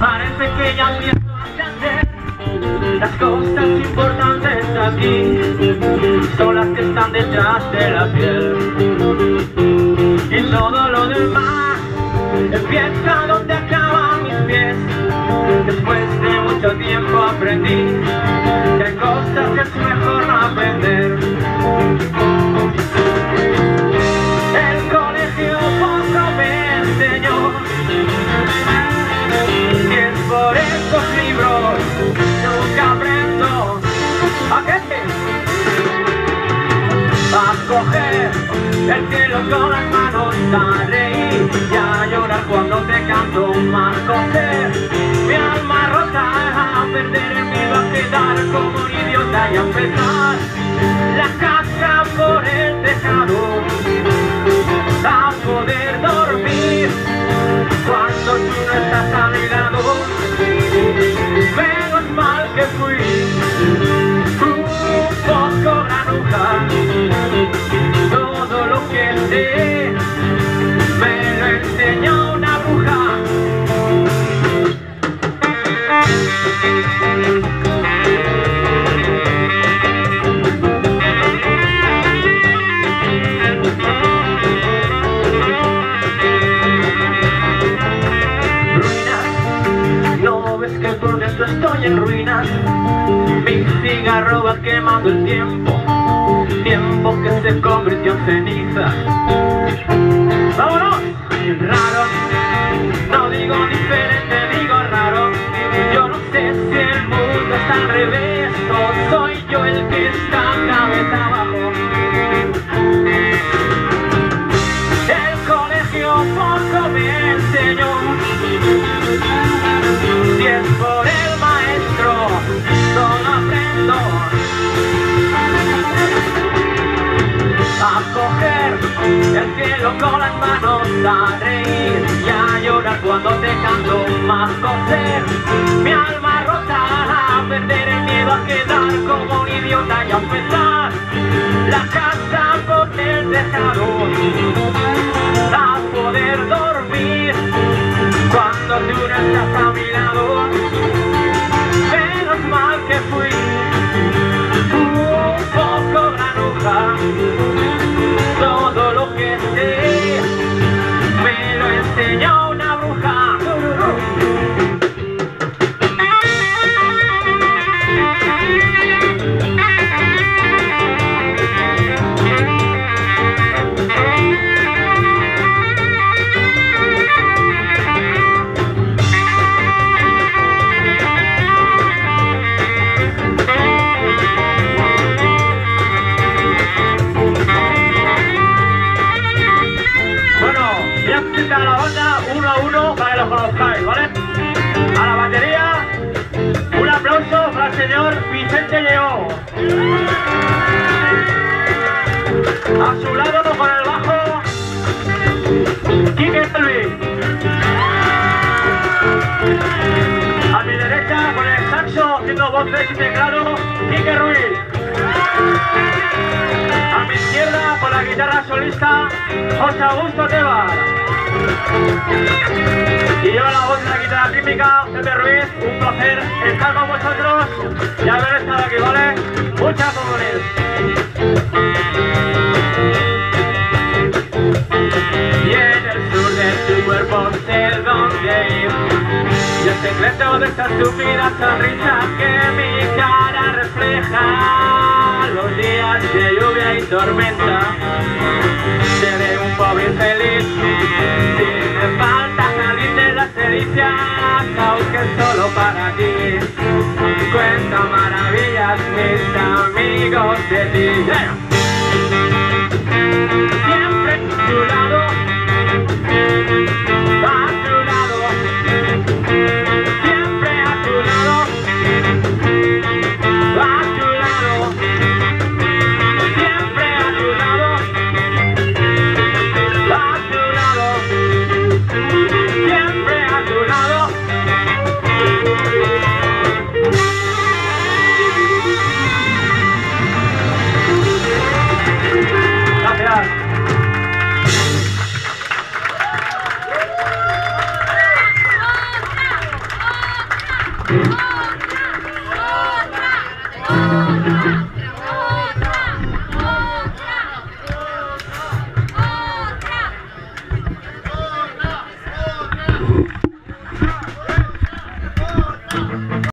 Parece que ya empiezo a entender las cosas importantes aquí son las que están detrás de la piel. Y todo lo demás empieza donde acaban mis pies. Después de mucho tiempo aprendí el cielo con las manos a reír y a llorar cuando te canto coser mi alma rota a perder el miedo a quedar como un idiota y a empezar la casa por el tejado estoy en ruinas Mi cigarro va quemando el tiempo Tiempo que se convirtió en ceniza ¡Vámonos! Raro No digo diferente, A coger el cielo con las manos A reír y a llorar cuando te canto Más coser. Mi alma rota A perder el miedo a quedar como un idiota Y a empezar la casa por el tejado a poder dormir. Cuando tú no teclado, Quique Ruiz. A mi izquierda con la guitarra solista José Augusto Tebar. Y yo la voz de la guitarra típica, Pepe Ruiz, un placer estar con vosotros y haber estado aquí, ¿vale? Muchas comunes. Y en el sur de tu cuerpo sé dónde ir. Y el secreto de esta estúpida sonrisa que mi cara refleja los días de lluvia y tormenta. Seré un pobre infeliz si me falta salir de las delicias, aunque solo para ti. Cuenta maravillas mis amigos de ti.